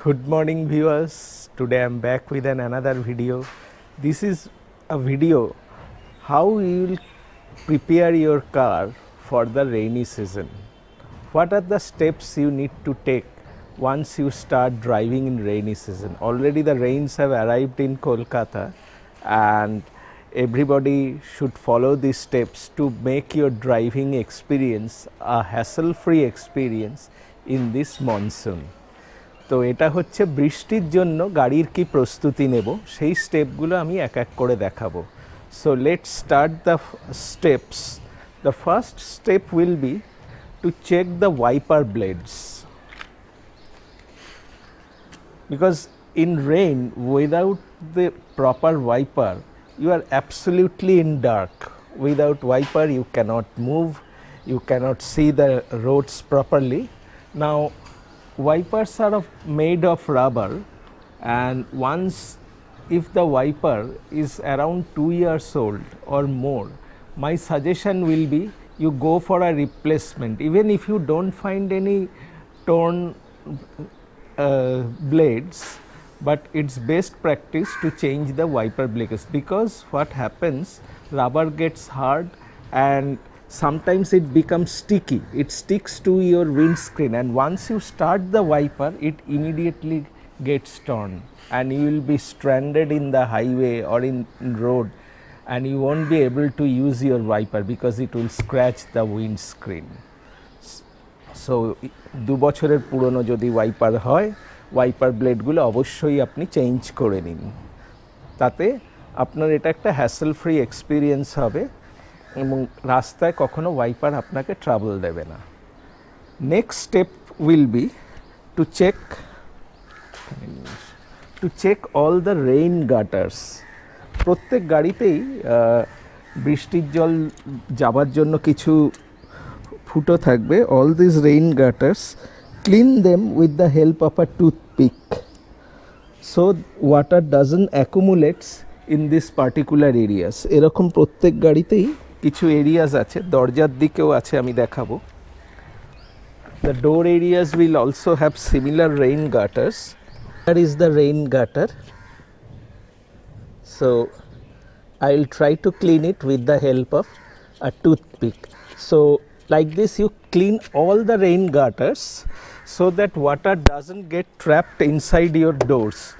Good morning viewers. Today I'm back with an another video. This is a video how you will prepare your car for the rainy season. What are the steps you need to take once you start driving in rainy season? Already the rains have arrived in Kolkata and everybody should follow these steps to make your driving experience a hassle free experience in this monsoon. তো এটা হচ্ছে বৃষ্টির জন্য গাড়ির কি প্রস্তুতি নেব? সেই স্টেপগুলো আমি এক এক করে দেখাবো। So let start the steps the first step will be to check the wiper blades because in rain without the proper wiper you are absolutely in dark without wiper you can't move you can't see the roads properly now wipers are of, made of rubber and once if the wiper is around 2 years old or more my suggestion will be you go for a replacement. Even if you don't find any torn uh, blades but it's best practice to change the wiper blades because what happens rubber gets hard and sometimes it becomes sticky it sticks to your windscreen and once you start the wiper it immediately gets torn and you will be stranded in the highway or in, road and you won't be able to use your wiper because it will scratch the windscreen so দু বছরের পুরনো যদি wiper হয় wiper ব্লেডগুলো অবশ্যই আপনি change করে নিন তাতে আপনার এটা একটা হ্যাসেল ফ্রি এক্সপিরিয়েন্স হবে এবং রাস্তায় কখনো ওয়াইপার আপনাকে ট্রাবল দেবে না। Next step will be to check to check all the rain gutters প্রত্যেক গাড়িতেই বৃষ্টির জল যাবার জন্য কিছু ফুটো থাকবে। All this rain gutters clean them with the help of a toothpick so water doesn't accumulates in this particular areas এরকম প্রত্যেক গাড়িতেই কিছু এরিয়াস আছে দরজার দিকেও আছে আমি দেখাবো the door areas will also have similar rain gutters there is the rain gutter so I will try to clean it with the help of a toothpick. So like this you clean all the rain gutters so that water doesn't get trapped inside your doors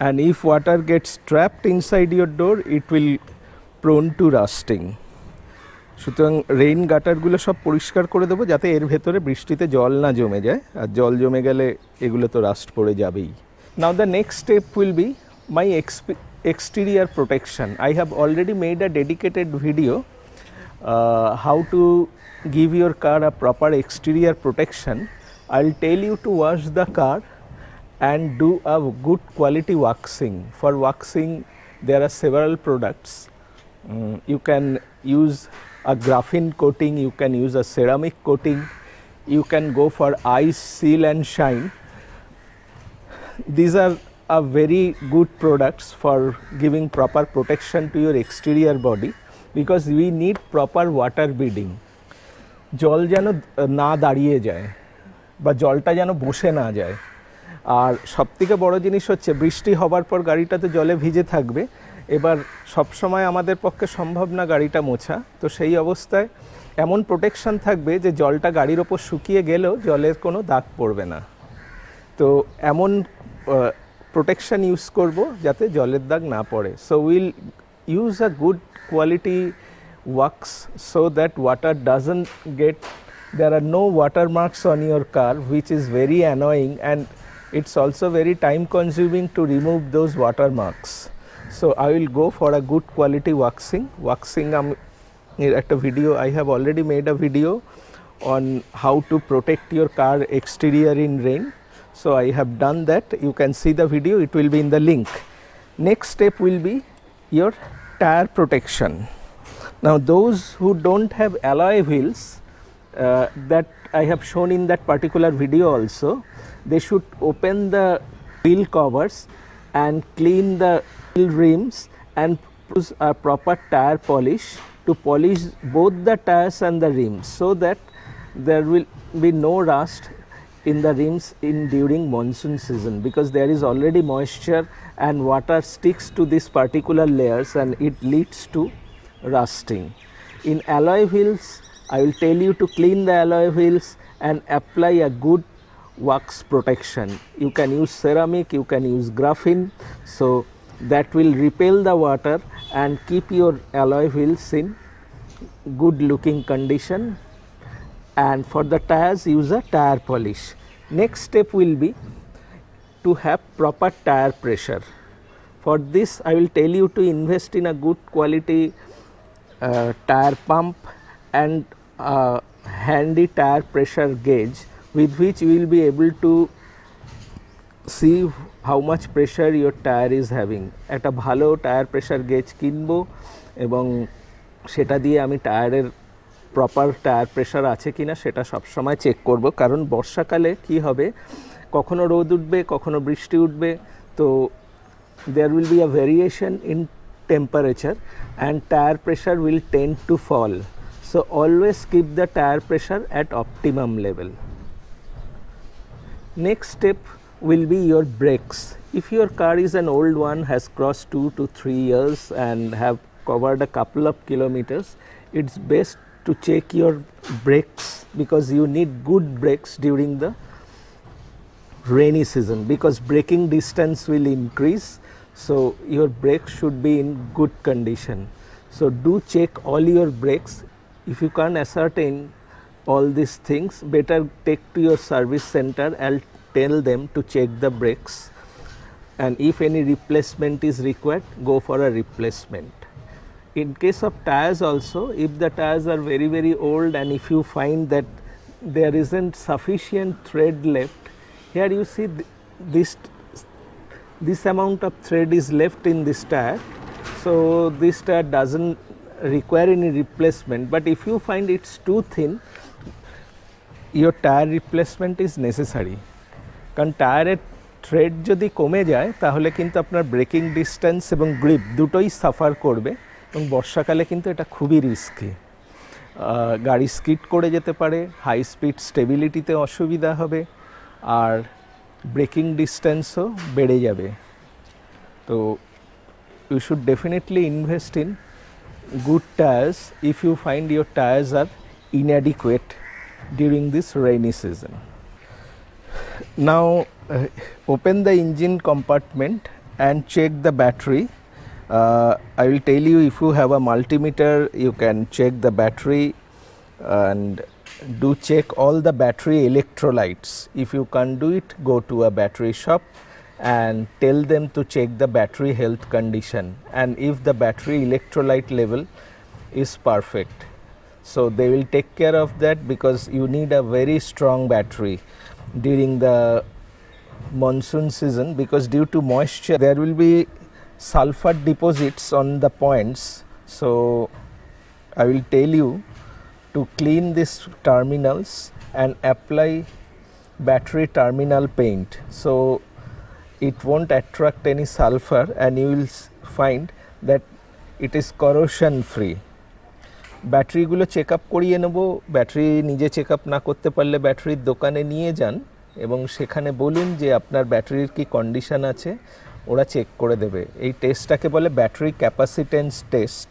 and if water gets trapped inside your door it will prone to rusting সুতরাং rain গাটারগুলো সব পরিষ্কার করে দেবো যাতে এর ভেতরে বৃষ্টিতে জল না জমে যায়। আর জল জমে গেলে এগুলো তো রাস্ট পড়ে যাবেই। Now the next step will be my XP exterior protection I have already made a dedicated video how to give your car a proper exterior protection I will tell you to wash the car and do a good quality waxing for waxing there are several products you can use a graphene coating you can use a ceramic coating you can go for ice seal and shine these are are very good products for giving proper protection to your exterior body because we need proper water beading জল যেন না দাঁড়িয়ে যায় বা জলটা যেন বসে না যায় আর সবথেকে বড় জিনিস হচ্ছে বৃষ্টি হবার পর গাড়িটাতে জলে ভিজে থাকবে এবার সব সময় আমাদের পক্ষে সম্ভব না গাড়িটা মোছা, তো সেই অবস্থায় এমন প্রোটেকশন থাকবে যে জলটা গাড়ির ওপর শুকিয়ে গেলেও জলের কোনো দাগ পড়বে না। তো এমন প্রোটেকশন ইউজ করব যাতে জলের দাগ না পড়ে। So will use a good quality wax so that water doesn't get there are no watermarks on your car, which is very annoying and it's also very time consuming to remove those watermarks. So i will go for a good quality waxing waxing um, at a video i have already made a video on how to protect your car exterior in rain so I have done that you can see the video it will be in the link. Next step will be your tire protection. Now those who don't have alloy wheels uh, that I have shown in that particular video also they should open the wheel covers and clean the rims and use a proper tire polish to polish both the tires and the rims so that there will be no rust in the rims in during monsoon season because there is already moisture and water sticks to these particular layers and it leads to rusting. In alloy wheels, I will tell you to clean the alloy wheels and apply a good wax protection. You can use ceramic, you can use graphene. So, that will repel the water and keep your alloy wheels in good looking condition and for the tires use a tire polish. Next step will be to have proper tire pressure. For this I will tell you to invest in a good quality uh, tire pump and a handy tire pressure gauge with which you will be able to see how much pressure your tire is having. একটা ভালো tyre pressure gauge কিনবো এবং সেটা দিয়ে আমি টায়ারের proper tyre pressure আছে কিনা সেটা সবসময় চেক করব। কারণ বর্ষাকালে কি হবে? কখনো রোদ উঠবে, কখনো বৃষ্টি উঠবে। তো there will be a variation in temperature and tyre pressure will tend to fall so always keep the tyre pressure at optimum level next step will be your brakes if your car is an old one has crossed 2 to 3 years and have covered a couple of kilometers it's best to check your brakes because you need good brakes during the rainy season because braking distance will increase. So your brakes should be in good condition. So do check all your brakes if you can't ascertain all these things better take to your service center. And tell them to check the brakes. And if any replacement is required go for a replacement. In case of tires also if the tires are very very old and if you find that there isn't sufficient thread left here you see th- this this amount of thread is left in this tire. So this tire doesn't require any replacement. But if you find it's too thin your tire replacement is necessary. কারণ টায়ারের thread যদি কমে যায়, তাহলে কিন্তু আপনার braking distance এবং grip দুটোই সাফার করবে এবং বর্ষাকালে কিন্তু এটা খুবই রিস্কি গাড়ি স্কিড করে যেতে পারে হাই স্পিড স্টেবিলিটিতে অসুবিধা হবে, আর ব্রেকিং ডিস্টেন্সও বেড়ে যাবে। তো you should definitely invest in good tires if you find your tires are inadequate. During this rainy season. Now uh, open the engine compartment and check the battery. Uh, I will tell you if you have a multimeter you can check the battery and do check all the battery electrolytes. If you can't do it go to a battery shop and tell them to check the battery health condition and if the battery electrolyte level is perfect. So they will take care of that because you need a very strong battery during the monsoon season because due to moisture there will be sulfur deposits on the points. So I will tell you to clean these terminals and apply battery terminal paint. So it won't attract any sulfur and you will find that it is corrosion free. ব্যাটারিগুলো check up করিয়ে নেব। Battery নিজে check up না করতে পারলে ব্যাটারির দোকানে নিয়ে যান এবং সেখানে বলুন যে আপনার ব্যাটারির কি কন্ডিশন আছে, ওরা চেক করে দেবে। এই টেস্টটাকে বলে ব্যাটারি ক্যাপাসিটেন্স টেস্ট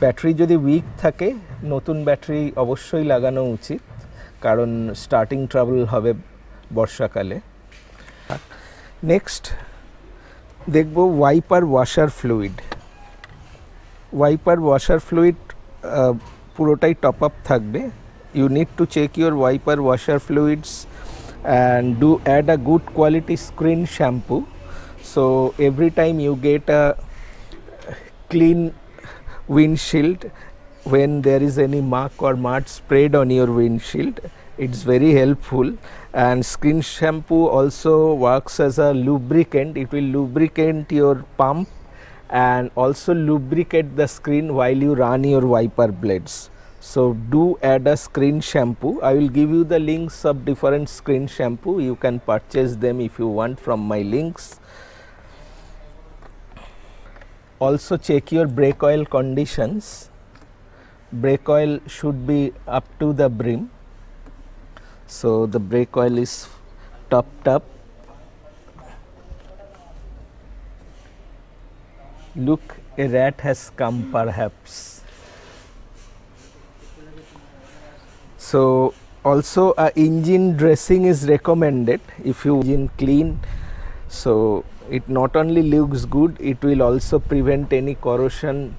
ব্যাটারি যদি উইক থাকে, নতুন ব্যাটারি অবশ্যই লাগানো উচিত, কারণ স্টার্টিং ট্রাবল হবে বর্ষাকালে। নেক্সট দেখব wiper washer fluid wiper washer fluid পুরোটাই টপ আপ থাকবে you need to check your wiper washer fluids and do add a good quality screen shampoo so every time you get a clean windshield when there is any mark or mud sprayed on your windshield it's very helpful and screen shampoo also works as a lubricant it will lubricate your pump and also lubricate the screen while you run your wiper blades. So do add a screen shampoo. I will give you the links of different screen shampoo. You can purchase them if you want from my links. Also check your brake oil conditions. Brake oil should be up to the brim. So the brake oil is topped up look a rat has come perhaps. So also a engine dressing is recommended. If you engine clean so it not only looks good it will also prevent any corrosion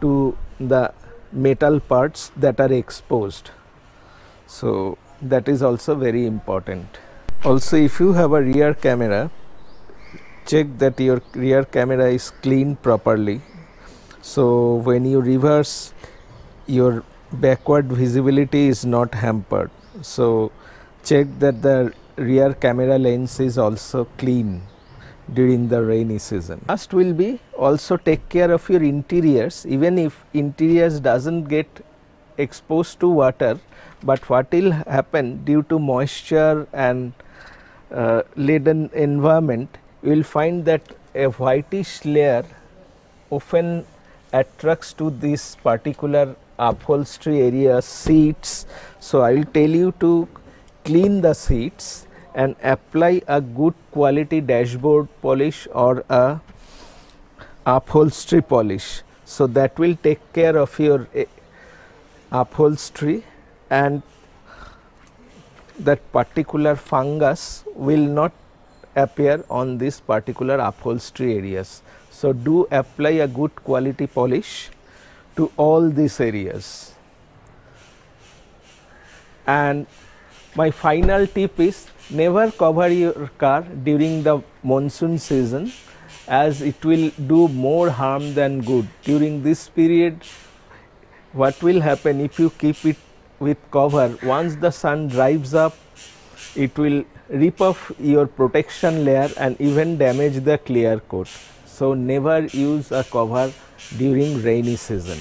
to the metal parts that are exposed. So that is also very important. Also if you have a rear camera check that your rear camera is cleaned properly. So when you reverse your backward visibility is not hampered. So check that the rear camera lens is also clean during the rainy season. Last will be also take care of your interiors. Even if interiors doesn't get exposed to water but what will happen due to moisture and uh, laden environment you will find that a whitish layer often attracts to this particular upholstery area seats. So, I will tell you to clean the seats and apply a good quality dashboard polish or a upholstery polish. So, that will take care of your uh, upholstery and that particular fungus will not appear on this particular upholstery areas. So, do apply a good quality polish to all these areas. And my final tip is never cover your car during the monsoon season as it will do more harm than good. During this period what will happen if you keep it with cover once the sun drives up it will rip off your protection layer and even damage the clear coat. So, never use a cover during rainy season.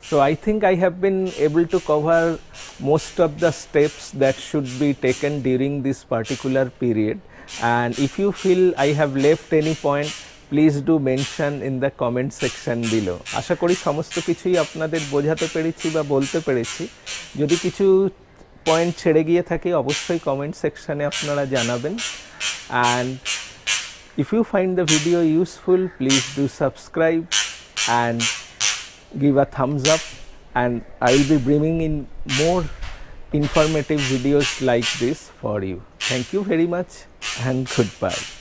So, I think I have been able to cover most of the steps that should be taken during this particular period and if you feel I have left any point please do mention in the comment section below আশা করি সমস্ত কিছুই আপনাদের বোঝাতে পেরেছি বা বলতে পেরেছি যদি কিছু পয়েন্ট ছেড়ে গিয়ে থাকে অবশ্যই কমেন্ট সেকশানে আপনারা জানাবেন and if you find the video useful please do subscribe and give a thumbs up and I will be bringing in more informative videos like this for you. Thank you very much and goodbye.